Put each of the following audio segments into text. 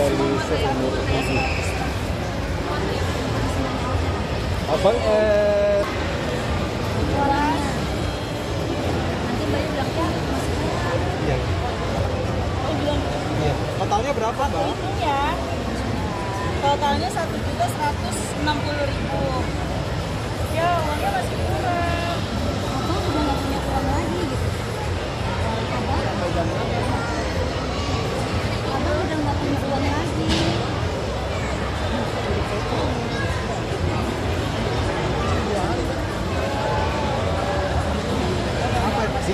Spesialis seumur hidup. Abang R. Iya. Iya. Totalnya berapa, Mbak? Hitung ya. Totalnya satu juta seratus enam puluh ribu.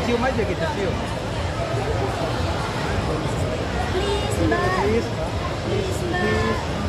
cium aja kita cium. Please mbak. Please mbak.